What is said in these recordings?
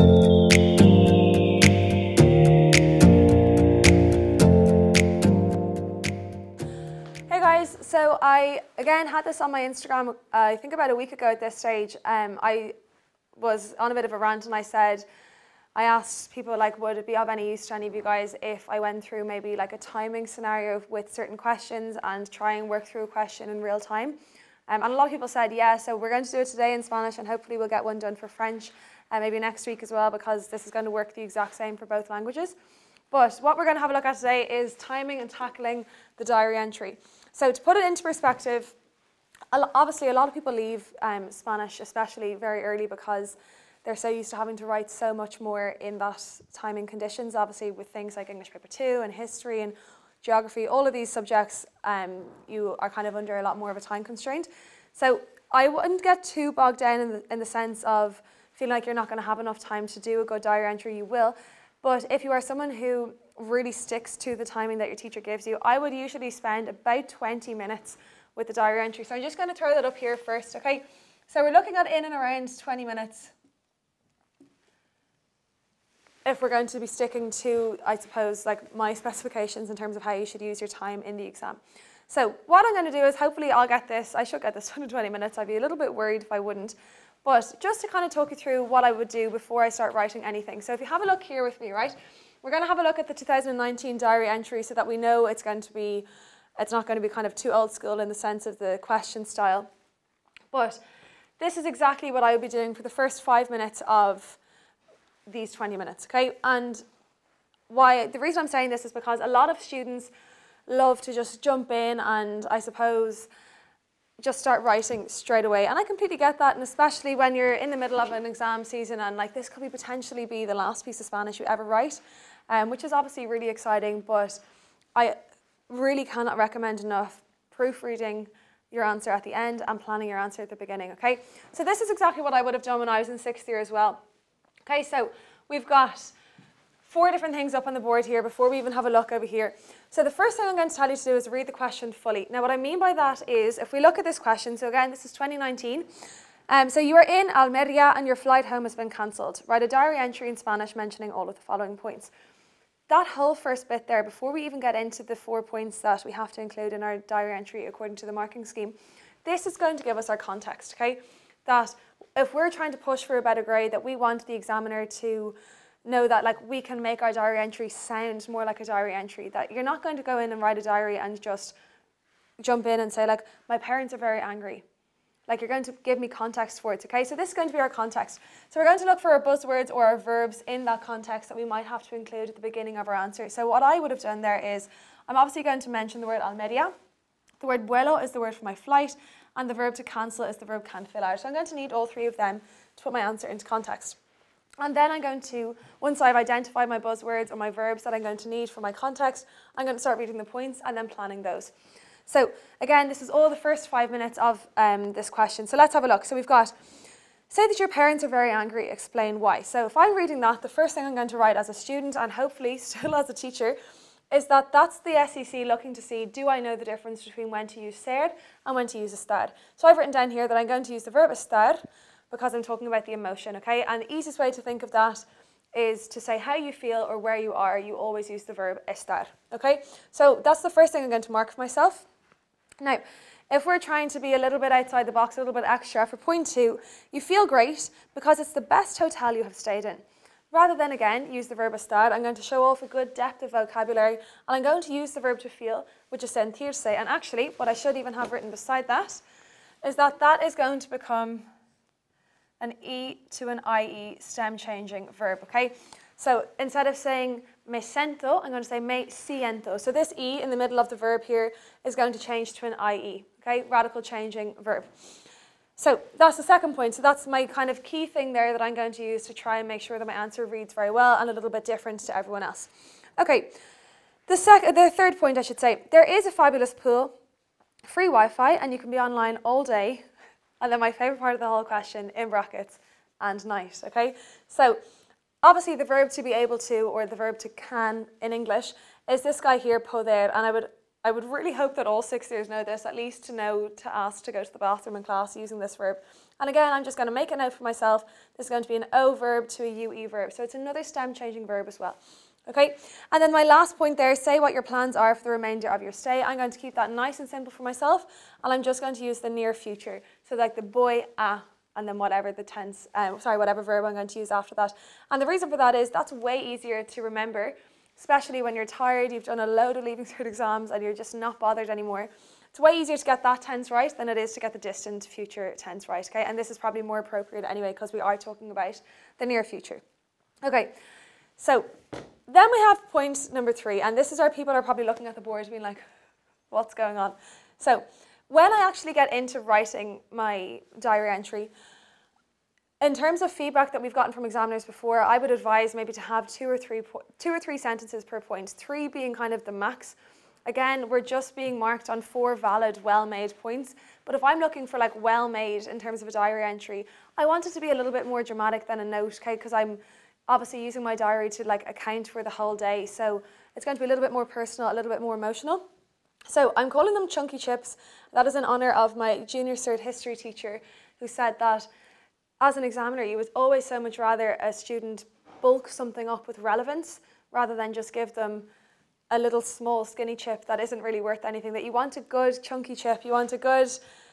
Hey guys, so I again had this on my Instagram, uh, I think about a week ago at this stage. Um, I was on a bit of a rant and I said, I asked people like, would it be of any use to any of you guys if I went through maybe like a timing scenario with certain questions and try and work through a question in real time? Um, and a lot of people said yeah, so we're going to do it today in Spanish and hopefully we'll get one done for French uh, maybe next week as well because this is going to work the exact same for both languages. But what we're going to have a look at today is timing and tackling the diary entry. So to put it into perspective, obviously a lot of people leave um, Spanish, especially very early, because they're so used to having to write so much more in that timing conditions. Obviously, with things like English paper two and history and geography, all of these subjects, um, you are kind of under a lot more of a time constraint. So I wouldn't get too bogged down in the, in the sense of feeling like you're not going to have enough time to do a good diary entry. You will, but if you are someone who really sticks to the timing that your teacher gives you, I would usually spend about 20 minutes with the diary entry. So I'm just going to throw that up here first, okay? So we're looking at in and around 20 minutes if we're going to be sticking to, I suppose, like my specifications in terms of how you should use your time in the exam. So what I'm going to do is hopefully I'll get this, I should get this 120 minutes. I'd be a little bit worried if I wouldn't. But just to kind of talk you through what I would do before I start writing anything. So if you have a look here with me, right? We're going to have a look at the 2019 diary entry so that we know it's going to be, it's not going to be kind of too old school in the sense of the question style. But this is exactly what I would be doing for the first five minutes of these 20 minutes, okay? And why, the reason I'm saying this is because a lot of students love to just jump in and I suppose just start writing straight away. And I completely get that, and especially when you're in the middle of an exam season and like this could be potentially be the last piece of Spanish you ever write um, which is obviously really exciting, but I really cannot recommend enough proofreading your answer at the end and planning your answer at the beginning, okay? So this is exactly what I would have done when I was in sixth year as well. Okay, so we've got four different things up on the board here before we even have a look over here. So the first thing I'm going to tell you to do is read the question fully. Now what I mean by that is if we look at this question, so again, this is 2019, um, so you are in Almeria and your flight home has been cancelled. Write a diary entry in Spanish mentioning all of the following points that whole first bit there, before we even get into the four points that we have to include in our diary entry according to the marking scheme, this is going to give us our context, okay? That if we're trying to push for a better grade, that we want the examiner to know that like we can make our diary entry sound more like a diary entry, that you're not going to go in and write a diary and just jump in and say like, my parents are very angry. Like you're going to give me context for it, okay? So this is going to be our context. So we're going to look for our buzzwords or our verbs in that context that we might have to include at the beginning of our answer. So what I would have done there is, I'm obviously going to mention the word Almeria. The word vuelo is the word for my flight, and the verb to cancel is the verb cancelar. So I'm going to need all three of them to put my answer into context. And then I'm going to, once I've identified my buzzwords or my verbs that I'm going to need for my context, I'm going to start reading the points and then planning those. So again, this is all the first five minutes of um, this question. So let's have a look. So we've got, say that your parents are very angry, explain why. So if I'm reading that, the first thing I'm going to write as a student and hopefully still as a teacher is that that's the SEC looking to see, do I know the difference between when to use ser and when to use estar? So I've written down here that I'm going to use the verb estar because I'm talking about the emotion, okay? And the easiest way to think of that is to say how you feel or where you are, you always use the verb estar, okay? So that's the first thing I'm going to mark for myself. Now, if we're trying to be a little bit outside the box, a little bit extra, for point two, you feel great because it's the best hotel you have stayed in. Rather than, again, use the verb estar, I'm going to show off a good depth of vocabulary and I'm going to use the verb to feel, which is sentirse. And actually, what I should even have written beside that is that that is going to become an E to an IE stem changing verb, okay? So instead of saying me siento, I'm going to say me siento. So this E in the middle of the verb here is going to change to an IE, okay? Radical changing verb. So that's the second point. So that's my kind of key thing there that I'm going to use to try and make sure that my answer reads very well and a little bit different to everyone else. Okay, the, sec the third point I should say, there is a fabulous pool, free Wi-Fi, and you can be online all day. And then my favorite part of the whole question, in brackets, and night, okay? So Obviously, the verb to be able to, or the verb to can in English, is this guy here, poder, and I would I would really hope that all six years know this, at least to know to ask to go to the bathroom in class using this verb. And again, I'm just going to make a note for myself. This is going to be an O verb to a UE verb. So it's another stem changing verb as well. Okay, and then my last point there, say what your plans are for the remainder of your stay. I'm going to keep that nice and simple for myself, and I'm just going to use the near future. So like the boy, ah, and then whatever the tense, um, sorry, whatever verb I'm going to use after that. And the reason for that is that's way easier to remember, especially when you're tired, you've done a load of Leaving Cert exams, and you're just not bothered anymore. It's way easier to get that tense right than it is to get the distant future tense right, okay? And this is probably more appropriate anyway because we are talking about the near future. Okay, so then we have point number three, and this is where people are probably looking at the board being like, what's going on? So when I actually get into writing my diary entry, in terms of feedback that we've gotten from examiners before, I would advise maybe to have two or three two or three sentences per point, three being kind of the max. Again, we're just being marked on four valid, well-made points. But if I'm looking for like well-made in terms of a diary entry, I want it to be a little bit more dramatic than a note, okay? Because I'm obviously using my diary to like account for the whole day. So it's going to be a little bit more personal, a little bit more emotional. So I'm calling them chunky chips. That is in honour of my junior cert history teacher who said that as an examiner, you would always so much rather a student bulk something up with relevance rather than just give them a little small skinny chip that isn't really worth anything. That you want a good chunky chip, you want a good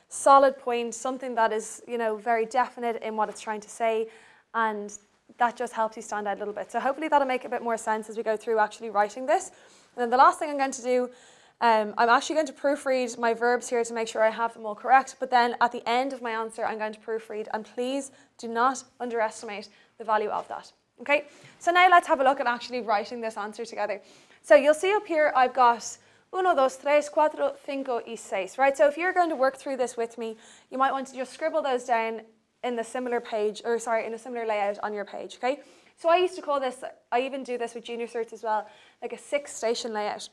solid point, something that is, you know, very definite in what it's trying to say and that just helps you stand out a little bit. So hopefully that'll make a bit more sense as we go through actually writing this. And then the last thing I'm going to do, um, I'm actually going to proofread my verbs here to make sure I have them all correct. But then at the end of my answer, I'm going to proofread. And please do not underestimate the value of that. Okay, so now let's have a look at actually writing this answer together. So you'll see up here, I've got uno, dos, tres, cuatro, cinco, y seis, right? So if you're going to work through this with me, you might want to just scribble those down in the similar page, or sorry, in a similar layout on your page, okay? So I used to call this, I even do this with junior certs as well, like a six station layout.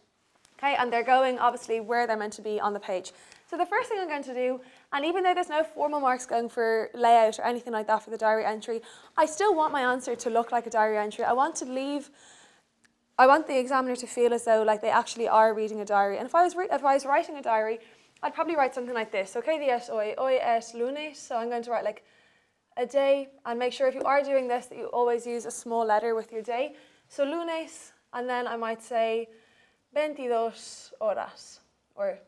Okay, and they're going obviously where they're meant to be on the page. So the first thing I'm going to do, and even though there's no formal marks going for layout or anything like that for the diary entry, I still want my answer to look like a diary entry. I want to leave, I want the examiner to feel as though like they actually are reading a diary. And if I was, if I was writing a diary, I'd probably write something like this. Okay, the es lunes, so I'm going to write like a day and make sure if you are doing this that you always use a small letter with your day. So lunes, and then I might say 22 horas or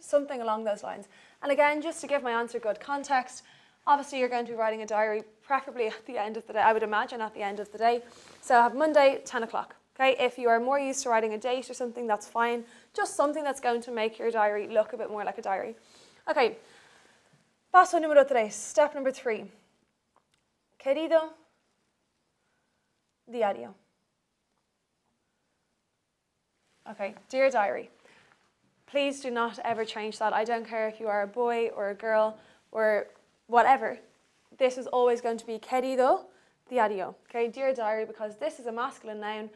something along those lines. And again, just to give my answer good context, obviously you're going to be writing a diary, preferably at the end of the day, I would imagine at the end of the day. So I have Monday, 10 o'clock. Okay, if you are more used to writing a date or something, that's fine. Just something that's going to make your diary look a bit more like a diary. Okay, paso número tres, step number three. Querido diario. Okay, dear diary. Please do not ever change that. I don't care if you are a boy or a girl or whatever. This is always going to be querido diario. Okay, dear diary, because this is a masculine noun,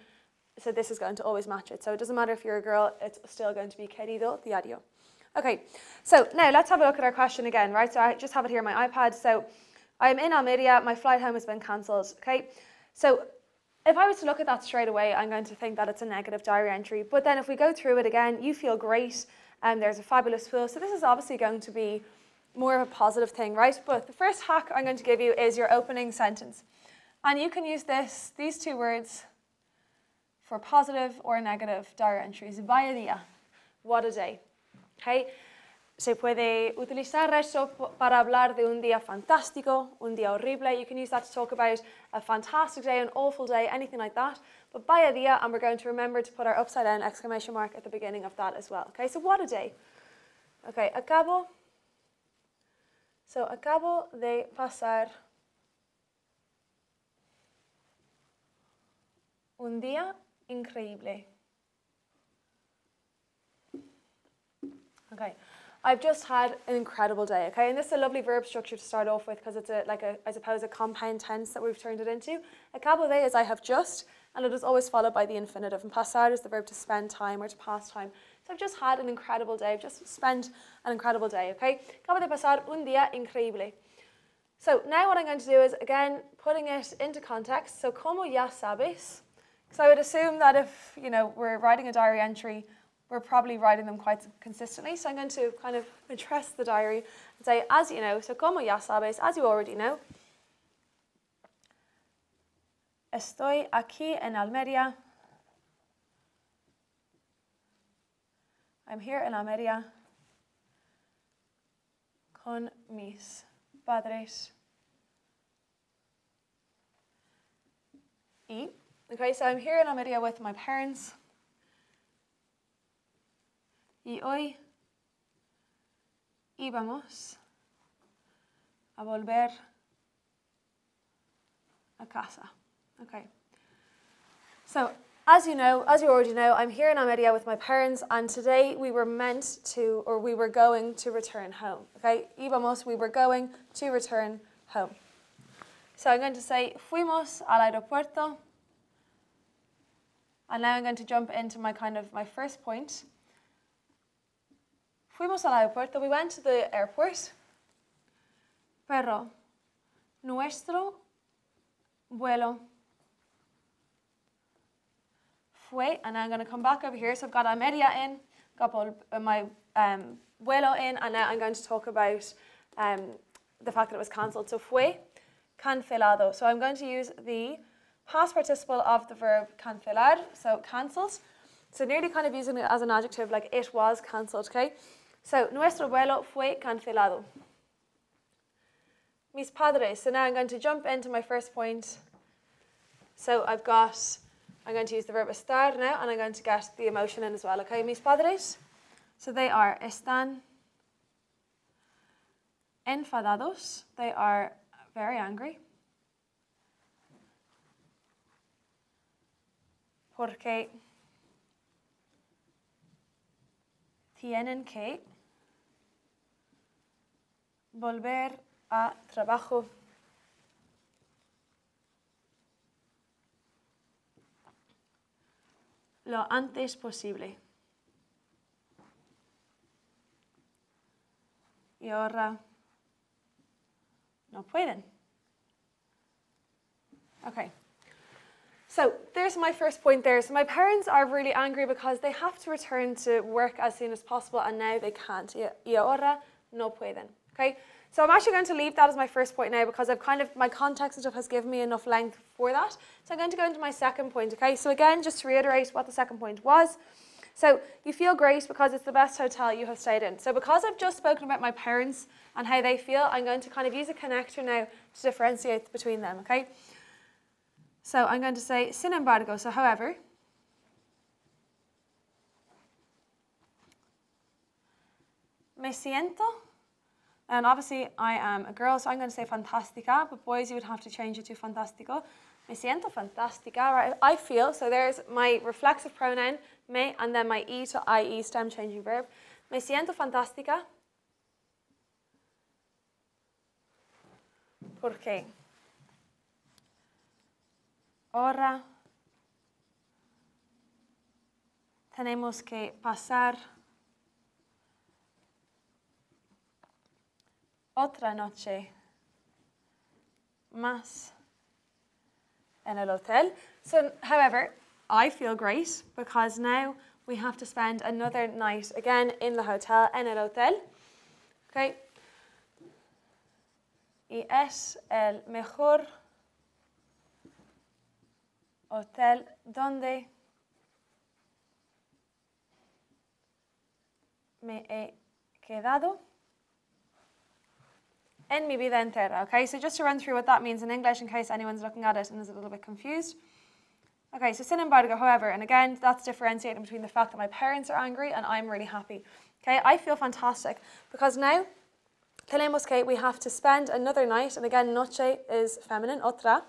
so this is going to always match it. So it doesn't matter if you're a girl, it's still going to be querido diario. Okay, so now let's have a look at our question again, right? So I just have it here on my iPad. So I'm in Almeria, my flight home has been cancelled, okay? So if I was to look at that straight away, I'm going to think that it's a negative diary entry. But then if we go through it again, you feel great, and there's a fabulous pool. So this is obviously going to be more of a positive thing, right? But the first hack I'm going to give you is your opening sentence. And you can use this, these two words for positive or negative diary entries. Vaya dia, what a day. Okay, se puede utilizar eso para hablar de un día fantástico, un día horrible. You can use that to talk about a fantastic day, an awful day, anything like that. But vaya día, and we're going to remember to put our upside down exclamation mark at the beginning of that as well. Okay, so what a day. Okay, acabo. So acabo de pasar un día increíble. Okay. I've just had an incredible day, okay? And this is a lovely verb structure to start off with because it's a, like a, I suppose, a compound tense that we've turned it into. Acabo de is I have just, and it is always followed by the infinitive. And pasar is the verb to spend time or to pass time. So I've just had an incredible day. I've just spent an incredible day, okay? Acabo de pasar un día increíble. So now what I'm going to do is, again, putting it into context. So como ya sabes, because I would assume that if, you know, we're writing a diary entry, we're probably writing them quite consistently. So I'm going to kind of address the diary and say, as you know, so como ya sabes, as you already know, estoy aquí en Almería. I'm here in Almería con mis padres. Y, okay, so I'm here in Almería with my parents. Y hoy íbamos a volver a casa. Okay. So, as you know, as you already know, I'm here in Almeria with my parents, and today we were meant to, or we were going to return home. Okay, íbamos, we were going to return home. So I'm going to say, fuimos al aeropuerto. And now I'm going to jump into my kind of my first point. Fuimos al aeropuerto. We went to the airport. Pero nuestro vuelo fue, and I'm going to come back over here. So I've got Almeria in, got my um, vuelo in, and now I'm going to talk about um, the fact that it was cancelled. So fue cancelado. So I'm going to use the past participle of the verb cancelar, so cancelled. So nearly kind of using it as an adjective, like it was cancelled, okay? So, nuestro vuelo fue cancelado. Mis padres. So now I'm going to jump into my first point. So I've got, I'm going to use the verb estar now, and I'm going to get the emotion in as well, okay? Mis padres. So they are están enfadados. They are very angry. Porque tienen que volver a trabajo. lo antes posible. Y ahora no pueden. Okay. So there's my first point there. So my parents are really angry because they have to return to work as soon as possible and now they can't. Y ahora no pueden. Okay, so I'm actually going to leave that as my first point now because I've kind of, my context and stuff has given me enough length for that. So I'm going to go into my second point, okay? So again, just to reiterate what the second point was. So you feel great because it's the best hotel you have stayed in. So because I've just spoken about my parents and how they feel, I'm going to kind of use a connector now to differentiate between them, okay? So I'm going to say sin embargo, so however, me siento and obviously I am a girl, so I'm going to say fantástica, but boys, you would have to change it to fantástico. Me siento fantástica, right? I feel, so there's my reflexive pronoun, me, and then my e to ie stem changing verb. Me siento fantástica. Porque ahora tenemos que pasar otra noche más in el hotel. So, however, I feel great because now we have to spend another night again in the hotel, en el hotel. Okay. Y es el mejor hotel donde me he quedado en mi vida entera. Okay, so just to run through what that means in English in case anyone's looking at it and is a little bit confused. Okay, so sin embargo, however, and again, that's differentiating between the fact that my parents are angry and I'm really happy. Okay, I feel fantastic because now, tenemos que, we have to spend another night, and again, noche is feminine, otra.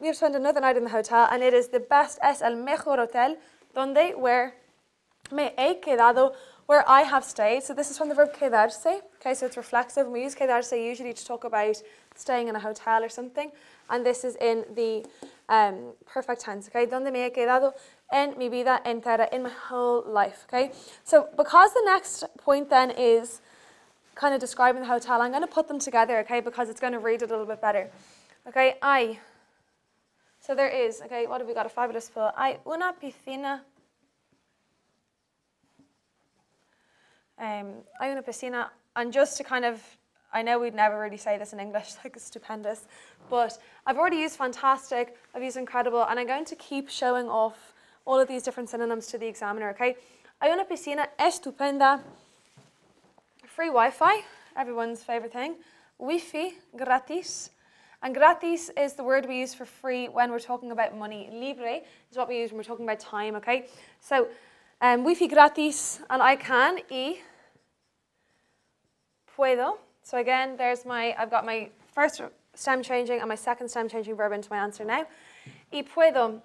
We have to spend another night in the hotel, and it is the best, es el mejor hotel, donde, where me he quedado where I have stayed. So this is from the verb quedarse. Okay, so it's reflexive. And we use quedarse usually to talk about staying in a hotel or something. And this is in the um, perfect tense. Okay, donde me he quedado en mi vida entera, in my whole life. Okay, so because the next point then is kind of describing the hotel, I'm going to put them together. Okay, because it's going to read a little bit better. Okay, I. So there is. Okay, what have we got? A fabulous pool. Hay una piscina Um, hay una piscina, and just to kind of, I know we'd never really say this in English, like stupendous, but I've already used fantastic, I've used incredible, and I'm going to keep showing off all of these different synonyms to the examiner, okay? Hay una piscina estupenda, free Wi-Fi, everyone's favorite thing, Wi-Fi gratis, and gratis is the word we use for free when we're talking about money. Libre is what we use when we're talking about time, okay? So, um, Wi-Fi gratis, and I can, y puedo. So again, there's my, I've got my first stem changing and my second stem changing verb into my answer now. Y puedo.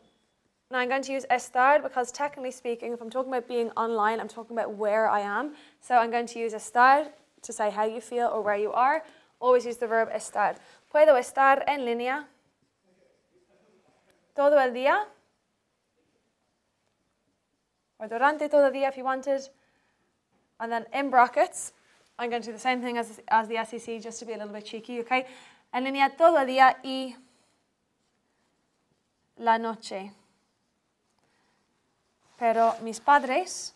Now I'm going to use estar because technically speaking, if I'm talking about being online, I'm talking about where I am. So I'm going to use estar to say how you feel or where you are. Always use the verb estar. Puedo estar en línea todo el día or durante todo el día if you wanted. And then in brackets, I'm going to do the same thing as, as the SEC just to be a little bit cheeky, okay? En línea todo el día y la noche. Pero mis padres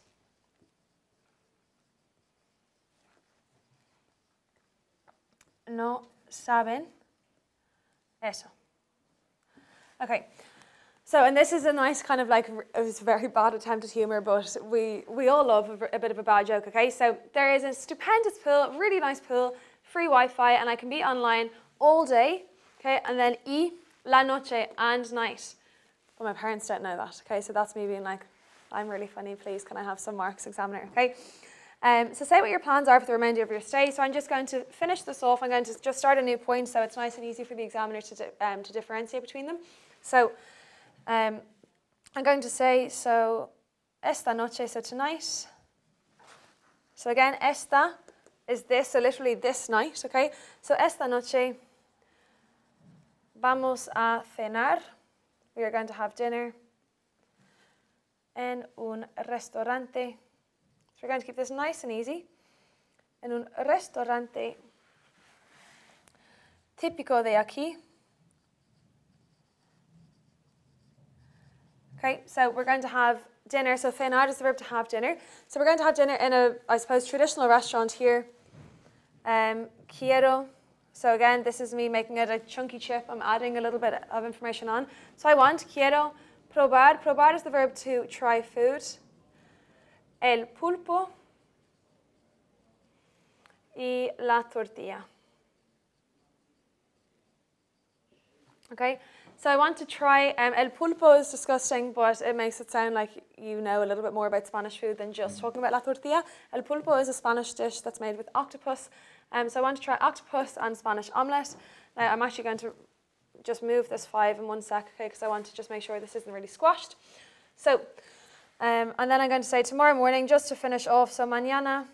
no saben eso. Okay, so and this is a nice kind of like, it was very bad attempt at humour, but we, we all love a, a bit of a bad joke, okay? So there is a stupendous pool, really nice pool, free Wi-Fi, and I can be online all day, okay? And then E, la noche and night. But my parents don't know that, okay? So that's me being like, I'm really funny, please can I have some marks, examiner, okay? Um, so say what your plans are for the remainder of your stay. So I'm just going to finish this off. I'm going to just start a new point so it's nice and easy for the examiner to, um, to differentiate between them. So um, I'm going to say, so esta noche, so tonight. So again, esta is this, so literally this night, okay? So esta noche vamos a cenar. We are going to have dinner en un restaurante. So we're going to keep this nice and easy. En un restaurante típico de aquí. Okay, so we're going to have dinner. So cenar is the verb to have dinner. So we're going to have dinner in a, I suppose, traditional restaurant here. Um, quiero. So again, this is me making it a chunky chip. I'm adding a little bit of information on. So I want quiero probar. Probar is the verb to try food. El pulpo y la tortilla. Okay, so I want to try, um, el pulpo is disgusting, but it makes it sound like you know a little bit more about Spanish food than just talking about la tortilla. El pulpo is a Spanish dish that's made with octopus. Um, so I want to try octopus and Spanish omelette. Now I'm actually going to just move this five in one sec, okay, because I want to just make sure this isn't really squashed. So, um, and then I'm going to say tomorrow morning, just to finish off, so mañana,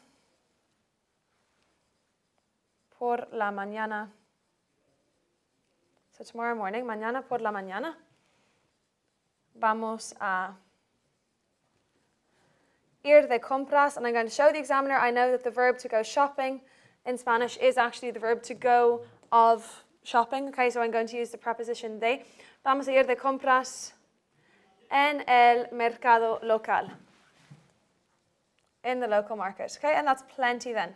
por la mañana. So tomorrow morning, mañana por la mañana, vamos a ir de compras. And I'm going to show the examiner, I know that the verb to go shopping in Spanish is actually the verb to go of shopping. Okay, so I'm going to use the preposition de. Vamos a ir de compras en el mercado local. In the local market. Okay, and that's plenty then.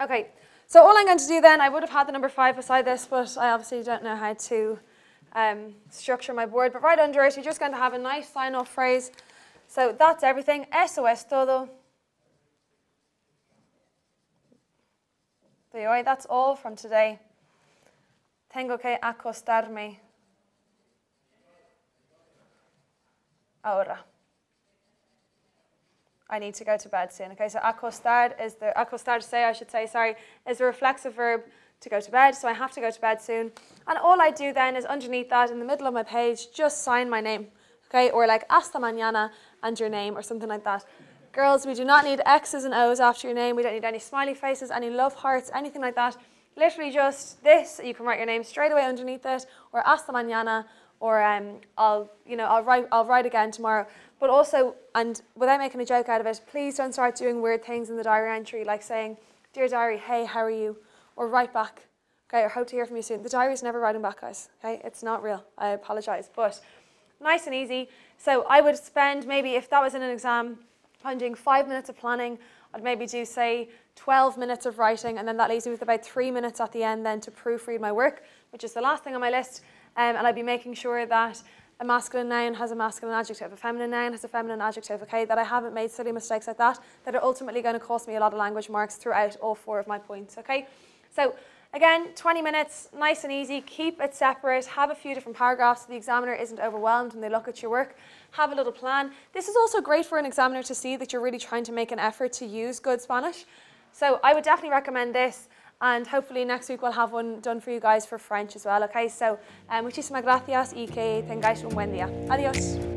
Okay, so all I'm going to do then, I would have had the number five beside this, but I obviously don't know how to um, structure my board. But right under it, you're just going to have a nice sign-off phrase. So that's everything. Eso es todo. That's all from today. Tengo que acostarme. Ahora. I need to go to bed soon. Okay, so acostar is the acostarse I should say sorry is the reflexive verb to go to bed. So I have to go to bed soon. And all I do then is underneath that in the middle of my page just sign my name. Okay, or like hasta mañana and your name or something like that. Girls, we do not need X's and O's after your name. We don't need any smiley faces, any love hearts, anything like that. Literally just this. You can write your name straight away underneath it, or hasta mañana, or um, I'll you know I'll write I'll write again tomorrow. But also, and without making a joke out of it, please don't start doing weird things in the diary entry, like saying, Dear diary, hey, how are you? Or write back, okay, or hope to hear from you soon. The diary is never writing back, guys, okay? It's not real. I apologize. But nice and easy. So I would spend maybe, if that was in an exam, I'm doing five minutes of planning, I'd maybe do, say, 12 minutes of writing, and then that leaves me with about three minutes at the end then to proofread my work, which is the last thing on my list. Um, and I'd be making sure that a masculine noun has a masculine adjective, a feminine noun has a feminine adjective, okay, that I haven't made silly mistakes like that, that are ultimately going to cost me a lot of language marks throughout all four of my points, okay? So again, 20 minutes, nice and easy, keep it separate, have a few different paragraphs so the examiner isn't overwhelmed when they look at your work, have a little plan. This is also great for an examiner to see that you're really trying to make an effort to use good Spanish. So I would definitely recommend this and hopefully next week we'll have one done for you guys for French as well, okay? So, um, muchísimas gracias y que tengáis un buen día. Adiós.